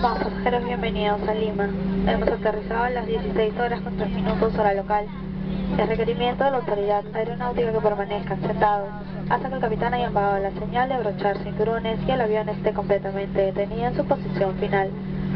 pasajeros, bienvenidos a Lima. Hemos aterrizado a las 16 horas con 3 minutos hora local. El requerimiento de la autoridad aeronáutica que permanezcan sentados hasta que el capitán haya enviado la señal de abrochar cinturones y el avión esté completamente detenido en su posición final.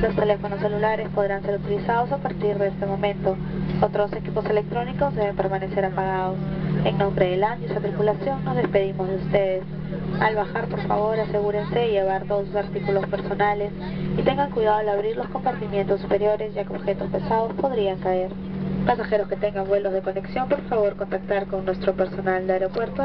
Los teléfonos celulares podrán ser utilizados a partir de este momento. Otros equipos electrónicos deben permanecer apagados. En nombre del AND y su tripulación nos despedimos de ustedes. Al bajar, por favor, asegúrense de llevar todos sus artículos personales y tengan cuidado al abrir los compartimientos superiores ya que objetos pesados podrían caer. Pasajeros que tengan vuelos de conexión, por favor, contactar con nuestro personal de aeropuerto